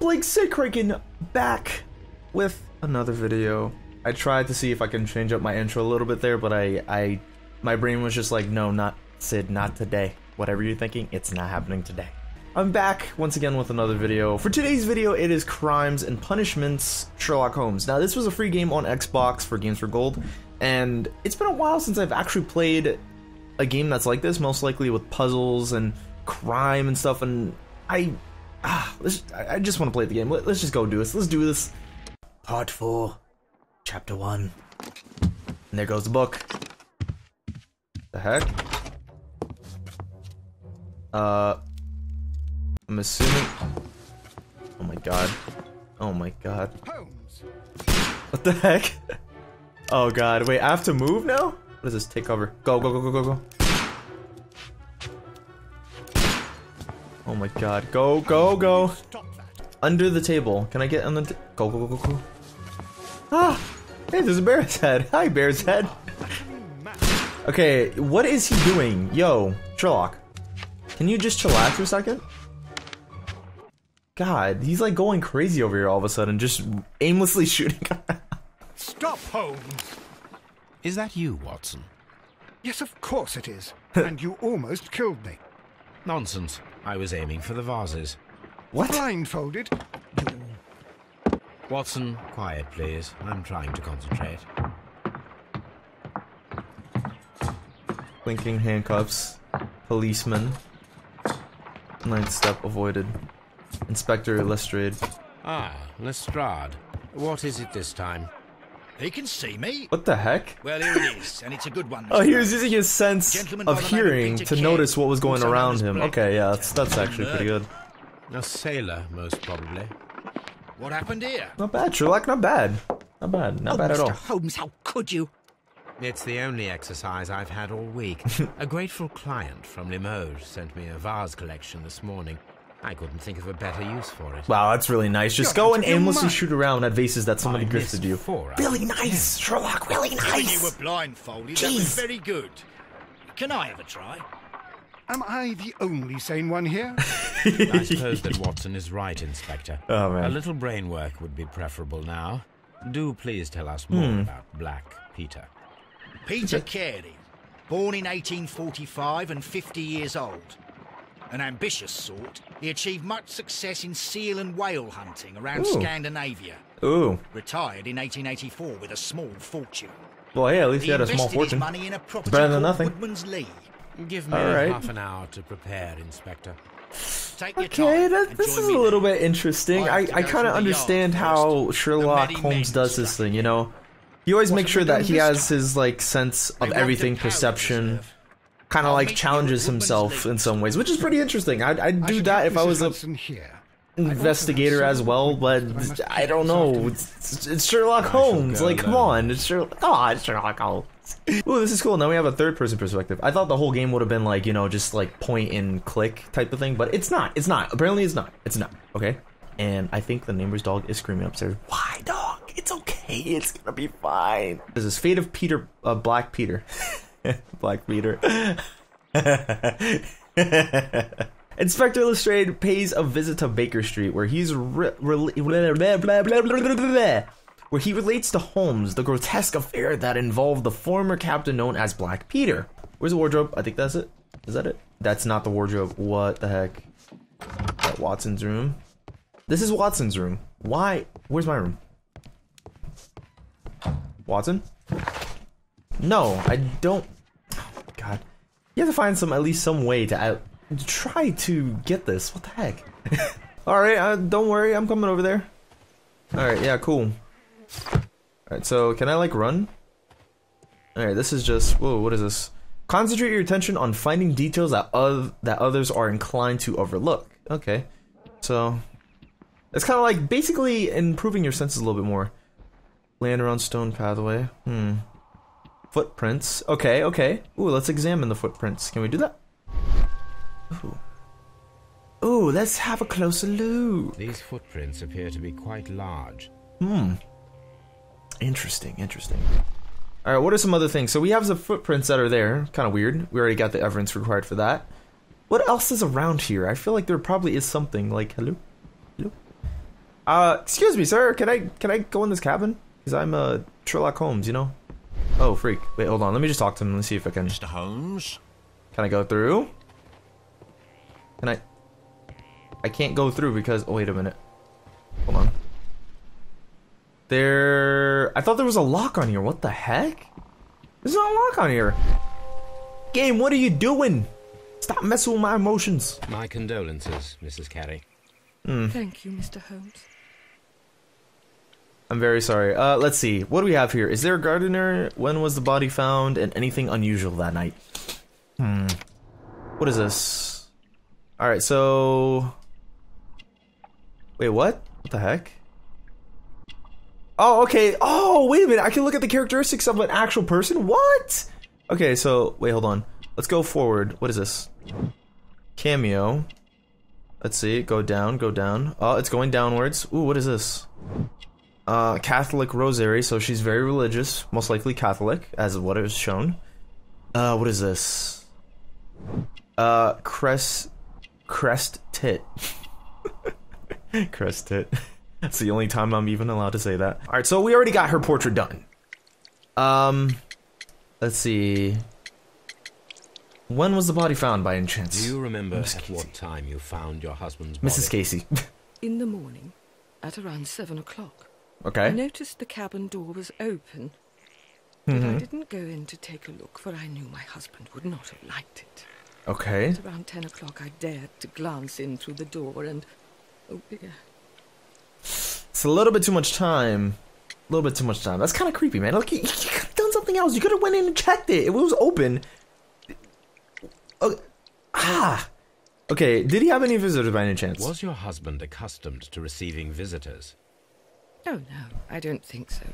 Blake Sick back with another video. I tried to see if I can change up my intro a little bit there, but I, I, my brain was just like, no, not Sid, not today. Whatever you're thinking, it's not happening today. I'm back once again with another video. For today's video, it is Crimes and Punishments Sherlock Holmes. Now, this was a free game on Xbox for Games for Gold, and it's been a while since I've actually played a game that's like this, most likely with puzzles and crime and stuff. And I, ah, I just want to play the game. Let, us just go do this. Let's do this. Part four, chapter one. And there goes the book. The heck? Uh, I'm assuming. Oh my god. Oh my god. What the heck? Oh god. Wait, I have to move now? What is this? Take cover. Go, go, go, go, go, go. Oh my god. Go, go, go. Under the table. Can I get on the Go, go, go, go, go. Ah! Hey, there's a bear's head. Hi, bear's head. Okay, what is he doing? Yo, Sherlock. Can you just chillax for a second? God, he's like going crazy over here all of a sudden, just aimlessly shooting. Stop, Holmes! Is that you, Watson? Yes, of course it is. and you almost killed me. Nonsense. I was aiming for the vases. What? Blindfolded? Watson, quiet, please. I'm trying to concentrate. Blinking handcuffs. Policeman. Ninth step avoided. Inspector Lestrade. Ah, Lestrade. What is it this time? He can see me. What the heck? Well, here it is, and it's a good one. oh, he was using his sense Gentleman of hearing to notice what was going around him. Okay, yeah, that's, that's actually pretty good. A sailor, most probably. What happened here? Not bad, Sherlock, not bad. Not bad, not oh, bad Mr. at all. Holmes, how could you? It's the only exercise I've had all week. a grateful client from Limoges sent me a vase collection this morning. I couldn't think of a better use for it. Wow, that's really nice. Just You're go and aimlessly shoot around at vases that somebody gifted you. Really nice, Sherlock. Really nice. When you were blindfolded, Jeez. that was very good. Can I have a try? Am I the only sane one here? I suppose that Watson is right, Inspector. Oh man, a little brain work would be preferable now. Do please tell us more hmm. about Black Peter. Peter Carey, born in 1845 and 50 years old. An ambitious sort, he achieved much success in seal and whale hunting around Ooh. Scandinavia. Ooh. Retired in 1884 with a small fortune. Well, hey, at least he, he had a small fortune. money in a property better than nothing. Woodman's Lee. Give me right. half an hour to prepare, Inspector. okay, that, this is a little bit interesting. I, I kind of understand how Sherlock Holmes does this thing, you know? He always makes sure that he has his, like, sense of everything, perception kind of like challenges himself in some ways, which is pretty interesting. I'd, I'd do that if I was a investigator as well, but I don't know. It's, it's Sherlock Holmes. Like, come on, it's Sherlock. Oh, it's Sherlock Holmes. Ooh, this is cool. Now we have a third person perspective. I thought the whole game would have been like, you know, just like point and click type of thing, but it's not. It's not. Apparently, it's not. It's not. Okay. And I think the neighbor's dog is screaming upstairs. Why, dog? It's okay. It's gonna be fine. This is Fate of Peter, uh, Black Peter. Black Peter. Inspector Lestrade pays a visit to Baker Street, where he's re- re- where he relates to Holmes the grotesque affair that involved the former captain known as Black Peter. Where's the wardrobe? I think that's it. Is that it? That's not the wardrobe. What the heck? That Watson's room. This is Watson's room. Why? Where's my room? Watson? No, I don't. Oh God, you have to find some at least some way to try to get this. What the heck? All right, uh, don't worry, I'm coming over there. All right, yeah, cool. All right, so can I like run? All right, this is just whoa. What is this? Concentrate your attention on finding details that oth that others are inclined to overlook. Okay, so it's kind of like basically improving your senses a little bit more. Land around stone pathway. Hmm. Footprints. Okay, okay. Ooh, let's examine the footprints. Can we do that? Ooh. Ooh, let's have a closer look. These footprints appear to be quite large. Hmm. Interesting, interesting. Alright, what are some other things? So we have the footprints that are there. Kind of weird. We already got the evidence required for that. What else is around here? I feel like there probably is something. Like, hello, hello. Uh, excuse me, sir. Can I can I go in this cabin? Because I'm uh Sherlock Holmes, you know. Oh, freak. Wait, hold on. Let me just talk to him. Let's see if I can. Mr. Holmes? Can I go through? Can I? I can't go through because. Oh, wait a minute. Hold on. There. I thought there was a lock on here. What the heck? There's no lock on here. Game, what are you doing? Stop messing with my emotions. My condolences, Mrs. Carey. Mm. Thank you, Mr. Holmes. I'm very sorry. Uh, let's see. What do we have here? Is there a gardener? When was the body found? And anything unusual that night? Hmm. What is this? Alright, so... Wait, what? What the heck? Oh, okay. Oh, wait a minute. I can look at the characteristics of an actual person? What? Okay, so... Wait, hold on. Let's go forward. What is this? Cameo. Let's see. Go down, go down. Oh, it's going downwards. Ooh, what is this? Uh, Catholic rosary, so she's very religious, most likely Catholic, as what is shown. Uh, what is this? Uh, crest, crest tit. crest tit. That's the only time I'm even allowed to say that. Alright, so we already got her portrait done. Um, let's see. When was the body found by any chance? Do you remember at what time you found your husband's body? Mrs. Casey. In the morning, at around seven o'clock. Okay. I noticed the cabin door was open, but Mhm. I didn't go in to take a look, for I knew my husband would not have liked it. Okay. At around ten o'clock, I dared to glance in through the door, and oh dear, It's a little bit too much time. A little bit too much time. That's kind of creepy, man. Look, you, you could have done something else. You could have went in and checked it. It was open. Oh, ah. Okay. Did he have any visitors by any chance? Was your husband accustomed to receiving visitors? Oh no, I don't think so.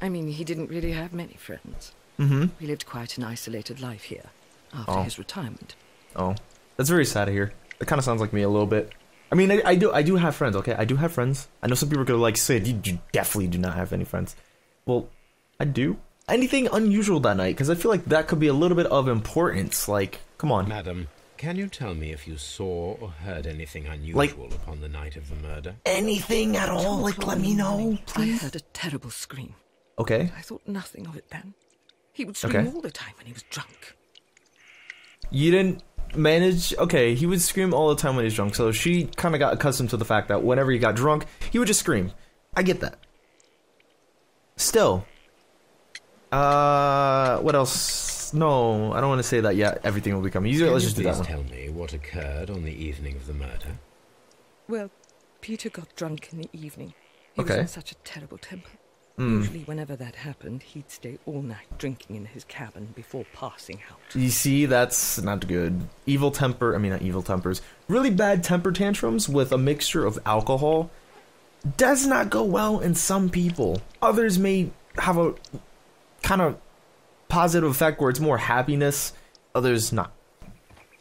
I mean, he didn't really have many friends. Mm-hmm. He lived quite an isolated life here after Oh. his retirement. Oh, that's very sad to hear. That kind of sounds like me a little bit. I mean, I, I do, I do have friends. Okay, I do have friends. I know some people are gonna like Sid. You, you definitely do not have any friends. Well, I do. Anything unusual that night? Because I feel like that could be a little bit of importance. Like, come on. Madam, can you tell me if you saw or heard anything unusual upon the night of the murder? Anything at all? Like, let me know, I heard a terrible scream. Okay. I thought nothing of it then. He would scream Okay. all the time when he was drunk. You didn't manage. Okay, he would scream all the time when he's drunk. So she kind of got accustomed to the fact that whenever he got drunk, he would just scream. I get that. Still. Uh, what else? No, I don't want to say that yet. Everything will become easier. Can Let's you just do that please one. tell me what occurred on the evening of the murder? Well, Peter got drunk in the evening. He Okay. was in such a terrible temper. Hmm. Usually, whenever that happened, he'd stay all night drinking in his cabin before passing out. You see, that's not good. Evil temper, I mean, not evil tempers. Really bad temper tantrums with a mixture of alcohol does not go well in some people. Others may have a kind of positive effect where it's more happiness, others not.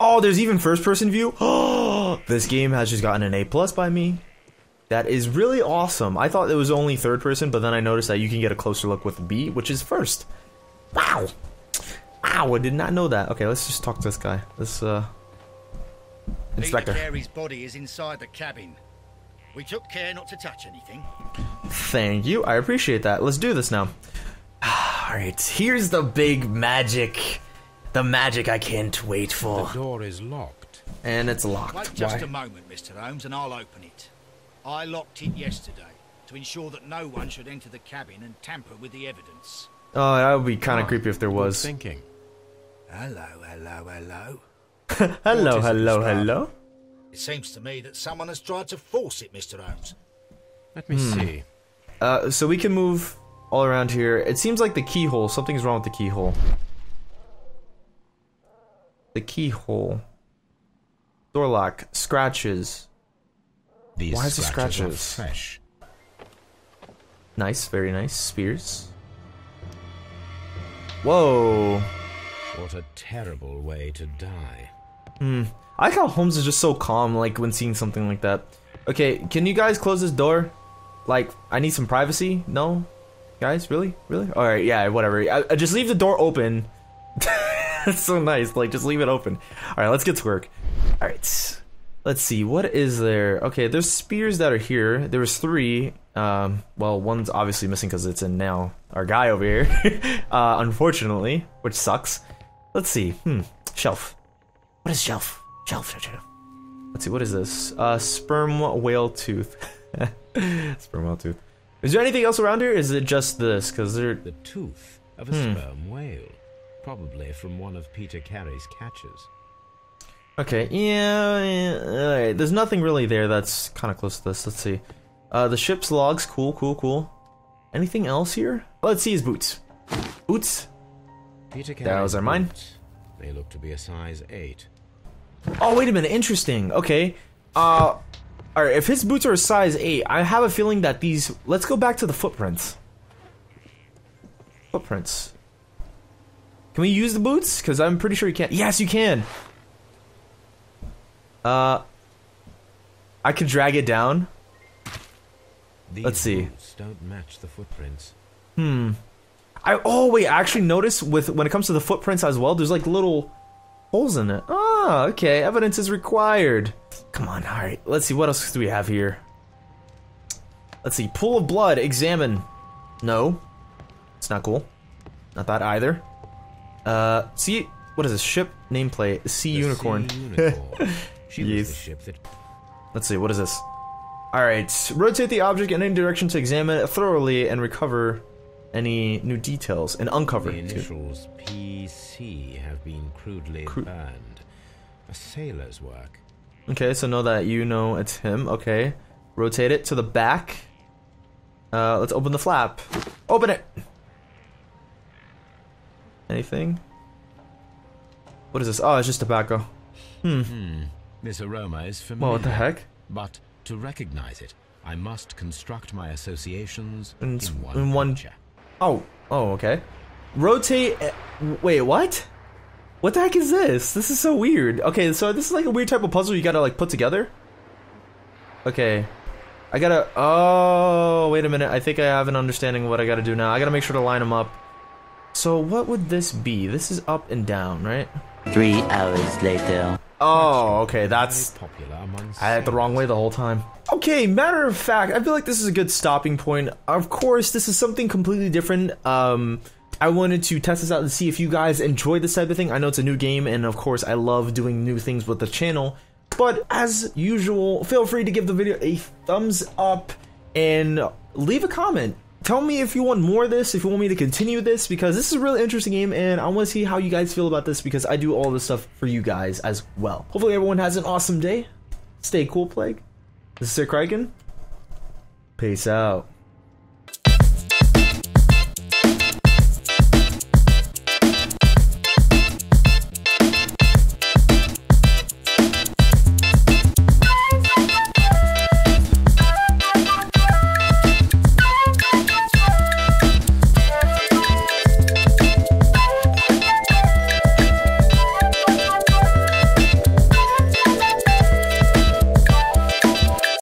Oh, there's even first person view. Oh, this game has just gotten an A plus by me. That is really awesome. I thought it was only third person, but then I noticed that you can get a closer look with B, which is first. Wow. Wow, I did not know that. Okay, let's just talk to this guy. This uh Inspector. Peter Carey's body is inside the cabin. We took care not to touch anything. Thank you. I appreciate that. Let's do this now. Alright, here's the big magic. The magic I can't wait for. The door is locked. And it's locked. Wait just Why? a moment, Mr. Holmes, and I'll open it. I locked it yesterday to ensure that no one should enter the cabin and tamper with the evidence. Oh, that would be kind of creepy if there Good was. thinking. Hello, hello, hello. hello, What is it, hello, Mr. hello. It seems to me that someone has tried to force it, Mr. Holmes. Let me Hmm. see. Uh, so we can move all around here. It seems like the keyhole. Something's wrong with the keyhole. The keyhole. Door lock. Scratches. These Why is it scratches fresh. Nice, very nice. Spears. Whoa. What a terrible way to die. Hmm. I like how Holmes is just so calm, like when seeing something like that. Okay, can you guys close this door? Like, I need some privacy. No, guys, really, really? All right, yeah, whatever. I, I just leave the door open. That's so nice. Like, just leave it open. All right, let's get to work. Alright. Let's see, what is there? Okay, there's spears that are here. There was three. Um, well, one's obviously missing because it's in now. Our guy over here. uh, unfortunately, which sucks. Let's see. Hmm. Shelf. What is shelf? Shelf. Shelf. Let's see, what is this? Uh, sperm whale tooth. sperm whale tooth. Is there anything else around here? Is it just this? Because they're... The tooth of a hmm. sperm whale. Probably from one of Peter Carey's catches. Okay, yeah, yeah alright. There's nothing really there that's kind of close to this. Let's see. Uh, the ship's logs, cool, cool, cool. Anything else here? Let's see his boots. Boots. Peter Those are mine. They look to be a size 8. Oh, wait a minute, interesting. Okay. Uh, alright, if his boots are a size 8, I have a feeling that these... Let's go back to the footprints. Footprints. Can we use the boots? Because I'm pretty sure you can't. Yes, you can! Uh, I could drag it down. These Let's see. Don't match the footprints. Hmm. I oh wait, I actually noticed with when it comes to the footprints as well. There's like little holes in it. Ah, okay. Evidence is required. Come on. All right. Let's see. What else do we have here? Let's see. Pool of blood. Examine. No. It's not cool. Not that either. Uh, see. What is this? Ship nameplate. Sea the Unicorn. Sea unicorn. She yes. was the ship that. Let's see. What is this? All right. Rotate the object in any direction to examine it thoroughly and recover any new details and uncover. The initials too. PC have been crudely Cru burned. A sailor's work. Okay, so know that you know it's him. Okay. Rotate it to the back. Uh, let's open the flap. Open it! Anything? What is this? Oh, it's just tobacco. Hmm. hmm. This aroma is familiar. Well, what the heck? But to recognize it, I must construct my associations in, in one. In one. Oh, oh, okay. Rotate. Eh, wait, what? What the heck is this? This is so weird. Okay, so this is like a weird type of puzzle you gotta like put together. Okay. I gotta. Oh, wait a minute. I think I have an understanding of what I gotta do now. I gotta make sure to line them up. So, what would this be? This is up and down, right? Three hours later. Oh, okay, that's popular I had it the wrong way the whole time. Okay, matter of fact, I feel like this is a good stopping point. Of course, this is something completely different. Um, I wanted to test this out and see if you guys enjoy this type of thing. I know it's a new game, and of course, I love doing new things with the channel. But as usual, feel free to give the video a thumbs up and leave a comment tell me if you want more of this, if you want me to continue this, because this is a really interesting game and I want to see how you guys feel about this because I do all this stuff for you guys as well. Hopefully everyone has an awesome day. Stay cool, Plague. This is Sidkriken. Peace out.